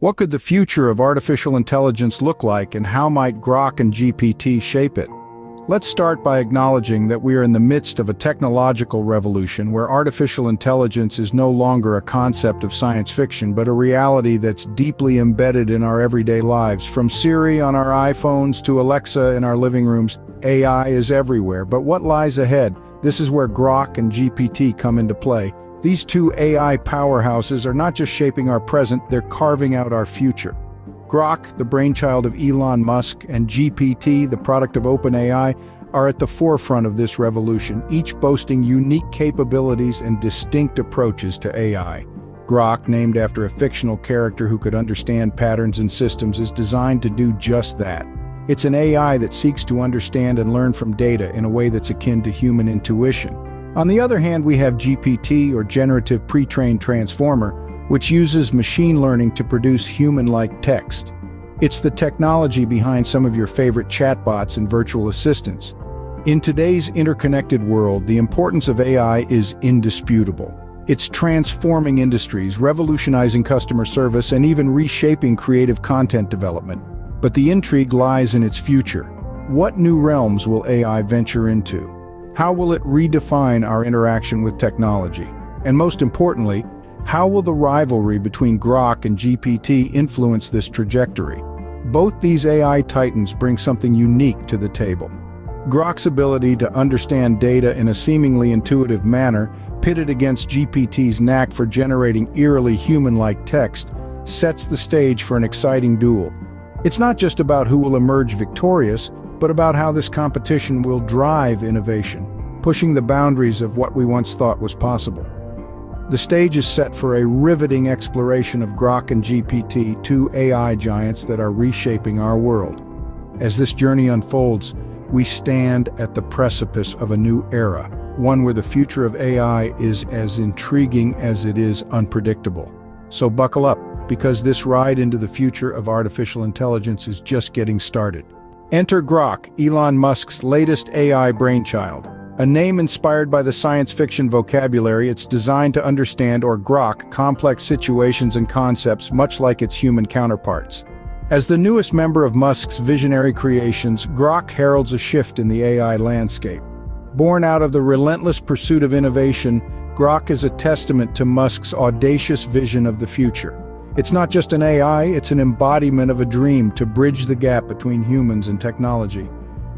What could the future of artificial intelligence look like and how might Grok and GPT shape it? Let's start by acknowledging that we are in the midst of a technological revolution where artificial intelligence is no longer a concept of science fiction but a reality that's deeply embedded in our everyday lives. From Siri on our iPhones to Alexa in our living rooms, AI is everywhere. But what lies ahead? This is where Grok and GPT come into play. These two AI powerhouses are not just shaping our present, they're carving out our future. Grok, the brainchild of Elon Musk, and GPT, the product of OpenAI, are at the forefront of this revolution, each boasting unique capabilities and distinct approaches to AI. Grok, named after a fictional character who could understand patterns and systems, is designed to do just that. It's an AI that seeks to understand and learn from data in a way that's akin to human intuition. On the other hand, we have GPT, or Generative Pre-trained Transformer, which uses machine learning to produce human-like text. It's the technology behind some of your favorite chatbots and virtual assistants. In today's interconnected world, the importance of AI is indisputable. It's transforming industries, revolutionizing customer service, and even reshaping creative content development. But the intrigue lies in its future. What new realms will AI venture into? How will it redefine our interaction with technology? And most importantly, how will the rivalry between Grok and GPT influence this trajectory? Both these AI titans bring something unique to the table. Grok's ability to understand data in a seemingly intuitive manner, pitted against GPT's knack for generating eerily human-like text, sets the stage for an exciting duel. It's not just about who will emerge victorious, but about how this competition will drive innovation, pushing the boundaries of what we once thought was possible. The stage is set for a riveting exploration of Grok and GPT, two AI giants that are reshaping our world. As this journey unfolds, we stand at the precipice of a new era, one where the future of AI is as intriguing as it is unpredictable. So buckle up, because this ride into the future of artificial intelligence is just getting started. Enter Grok, Elon Musk's latest AI brainchild. A name inspired by the science fiction vocabulary, it's designed to understand or grok complex situations and concepts much like its human counterparts. As the newest member of Musk's visionary creations, Grok heralds a shift in the AI landscape. Born out of the relentless pursuit of innovation, Grok is a testament to Musk's audacious vision of the future. It's not just an AI, it's an embodiment of a dream to bridge the gap between humans and technology.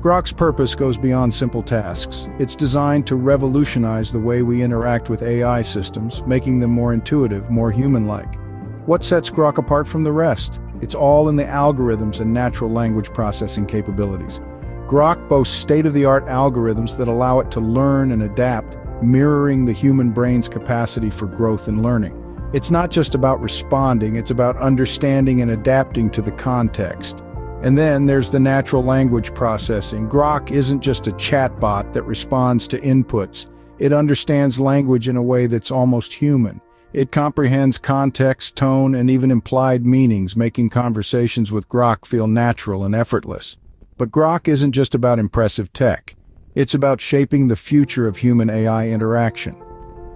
Grok's purpose goes beyond simple tasks. It's designed to revolutionize the way we interact with AI systems, making them more intuitive, more human-like. What sets Grok apart from the rest? It's all in the algorithms and natural language processing capabilities. Grok boasts state-of-the-art algorithms that allow it to learn and adapt, mirroring the human brain's capacity for growth and learning. It's not just about responding, it's about understanding and adapting to the context. And then there's the natural language processing. Grok isn't just a chatbot that responds to inputs. It understands language in a way that's almost human. It comprehends context, tone, and even implied meanings, making conversations with Grok feel natural and effortless. But Grok isn't just about impressive tech. It's about shaping the future of human-AI interaction.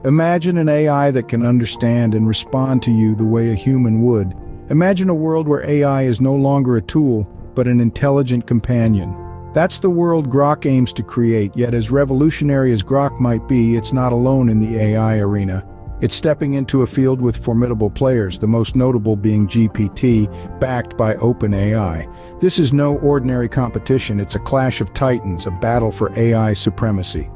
Imagine an AI that can understand and respond to you the way a human would. Imagine a world where AI is no longer a tool, but an intelligent companion. That's the world Grok aims to create, yet as revolutionary as Grok might be, it's not alone in the AI arena. It's stepping into a field with formidable players, the most notable being GPT, backed by OpenAI. This is no ordinary competition, it's a clash of titans, a battle for AI supremacy.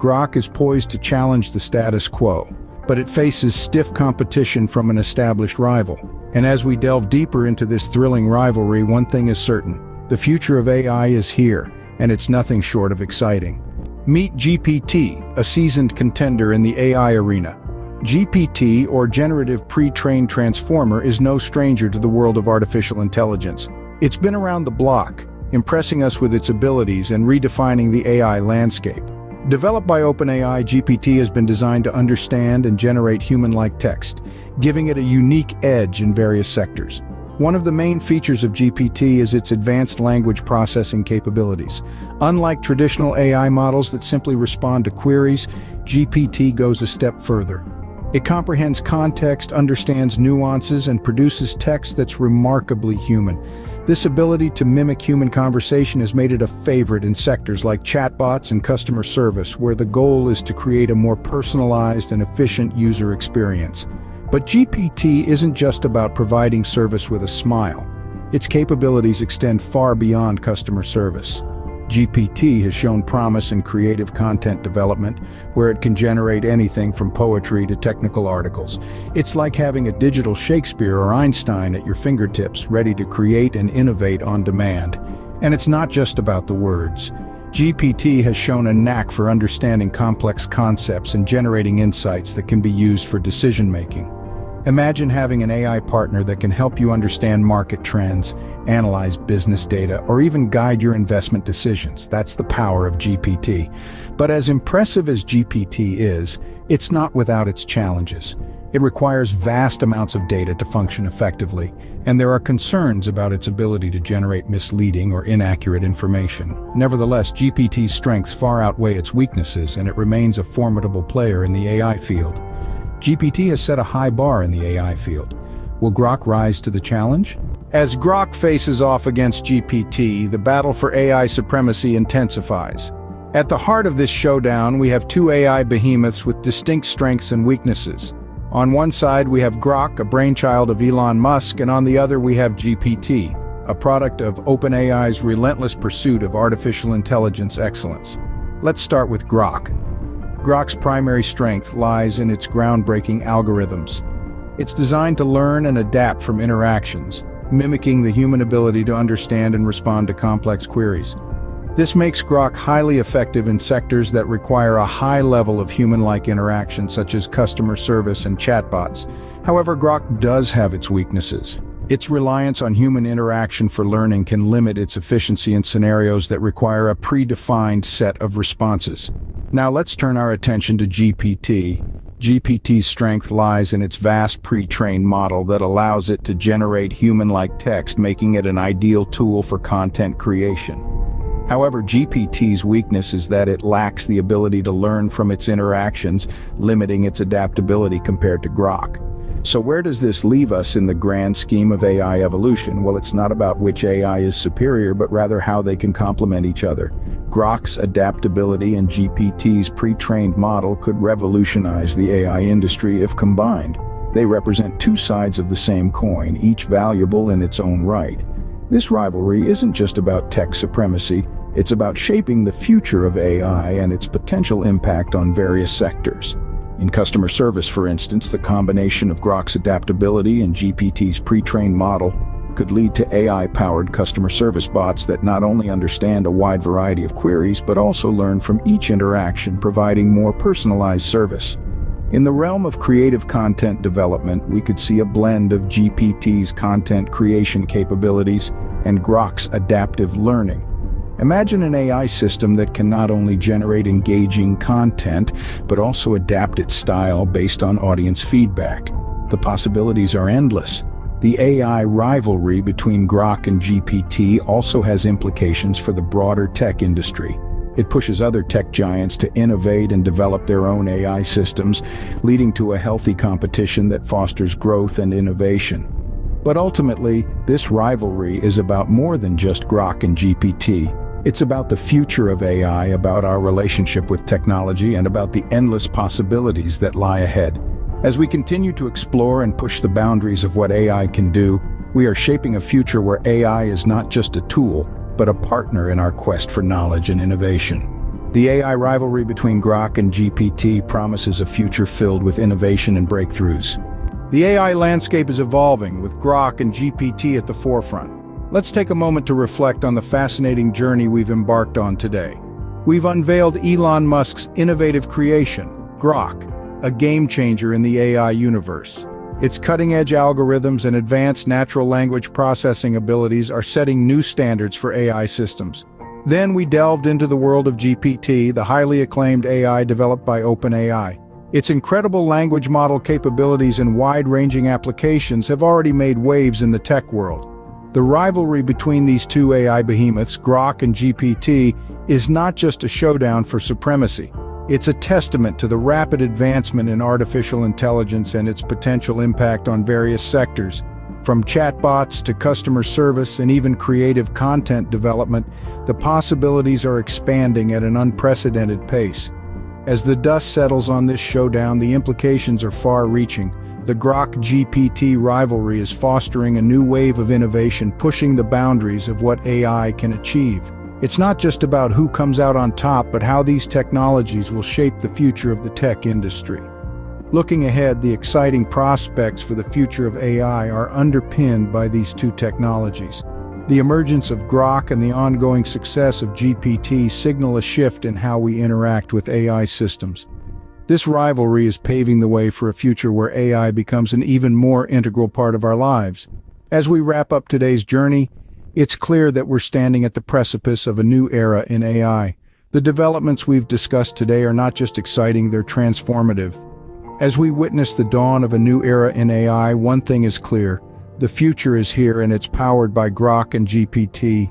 Grok is poised to challenge the status quo, but it faces stiff competition from an established rival. And as we delve deeper into this thrilling rivalry, one thing is certain. The future of AI is here, and it's nothing short of exciting. Meet GPT, a seasoned contender in the AI arena. GPT, or Generative Pre-trained Transformer, is no stranger to the world of artificial intelligence. It's been around the block, impressing us with its abilities and redefining the AI landscape. Developed by OpenAI, GPT has been designed to understand and generate human-like text, giving it a unique edge in various sectors. One of the main features of GPT is its advanced language processing capabilities. Unlike traditional AI models that simply respond to queries, GPT goes a step further. It comprehends context, understands nuances, and produces text that's remarkably human. This ability to mimic human conversation has made it a favorite in sectors like chatbots and customer service, where the goal is to create a more personalized and efficient user experience. But GPT isn't just about providing service with a smile. Its capabilities extend far beyond customer service. GPT has shown promise in creative content development, where it can generate anything from poetry to technical articles. It's like having a digital Shakespeare or Einstein at your fingertips, ready to create and innovate on demand. And it's not just about the words. GPT has shown a knack for understanding complex concepts and generating insights that can be used for decision-making. Imagine having an AI partner that can help you understand market trends, analyze business data, or even guide your investment decisions. That's the power of GPT. But as impressive as GPT is, it's not without its challenges. It requires vast amounts of data to function effectively, and there are concerns about its ability to generate misleading or inaccurate information. Nevertheless, GPT's strengths far outweigh its weaknesses, and it remains a formidable player in the AI field. GPT has set a high bar in the AI field. Will Grok rise to the challenge? As Grok faces off against GPT, the battle for AI supremacy intensifies. At the heart of this showdown, we have two AI behemoths with distinct strengths and weaknesses. On one side, we have Grok, a brainchild of Elon Musk, and on the other we have GPT, a product of OpenAI's relentless pursuit of artificial intelligence excellence. Let's start with Grok. Grok's primary strength lies in its groundbreaking algorithms. It's designed to learn and adapt from interactions, mimicking the human ability to understand and respond to complex queries. This makes Grok highly effective in sectors that require a high level of human-like interaction such as customer service and chatbots. However, Grok does have its weaknesses. Its reliance on human interaction for learning can limit its efficiency in scenarios that require a predefined set of responses. Now let's turn our attention to GPT. GPT's strength lies in its vast pre-trained model that allows it to generate human-like text, making it an ideal tool for content creation. However, GPT's weakness is that it lacks the ability to learn from its interactions, limiting its adaptability compared to Grok. So where does this leave us in the grand scheme of AI evolution? Well, it's not about which AI is superior, but rather how they can complement each other. Grok's adaptability and GPT's pre-trained model could revolutionize the AI industry if combined. They represent two sides of the same coin, each valuable in its own right. This rivalry isn't just about tech supremacy, it's about shaping the future of AI and its potential impact on various sectors. In customer service, for instance, the combination of Grok's adaptability and GPT's pre-trained model could lead to AI-powered customer service bots that not only understand a wide variety of queries, but also learn from each interaction, providing more personalized service. In the realm of creative content development, we could see a blend of GPT's content creation capabilities and Grok's adaptive learning. Imagine an AI system that can not only generate engaging content, but also adapt its style based on audience feedback. The possibilities are endless. The AI rivalry between Grok and GPT also has implications for the broader tech industry. It pushes other tech giants to innovate and develop their own AI systems, leading to a healthy competition that fosters growth and innovation. But ultimately, this rivalry is about more than just Grok and GPT. It's about the future of AI, about our relationship with technology, and about the endless possibilities that lie ahead. As we continue to explore and push the boundaries of what AI can do, we are shaping a future where AI is not just a tool, but a partner in our quest for knowledge and innovation. The AI rivalry between Grok and GPT promises a future filled with innovation and breakthroughs. The AI landscape is evolving, with Grok and GPT at the forefront. Let's take a moment to reflect on the fascinating journey we've embarked on today. We've unveiled Elon Musk's innovative creation, Grok, a game-changer in the AI universe. Its cutting-edge algorithms and advanced natural language processing abilities are setting new standards for AI systems. Then we delved into the world of GPT, the highly acclaimed AI developed by OpenAI. Its incredible language model capabilities and wide-ranging applications have already made waves in the tech world. The rivalry between these two AI behemoths, Grok and GPT, is not just a showdown for supremacy. It's a testament to the rapid advancement in artificial intelligence and its potential impact on various sectors, from chatbots to customer service and even creative content development, the possibilities are expanding at an unprecedented pace. As the dust settles on this showdown, the implications are far-reaching. The Grok GPT rivalry is fostering a new wave of innovation, pushing the boundaries of what AI can achieve. It's not just about who comes out on top, but how these technologies will shape the future of the tech industry. Looking ahead, the exciting prospects for the future of AI are underpinned by these two technologies. The emergence of Grok and the ongoing success of GPT signal a shift in how we interact with AI systems. This rivalry is paving the way for a future where AI becomes an even more integral part of our lives. As we wrap up today's journey, it's clear that we're standing at the precipice of a new era in AI. The developments we've discussed today are not just exciting, they're transformative. As we witness the dawn of a new era in AI, one thing is clear. The future is here and it's powered by Grok and GPT.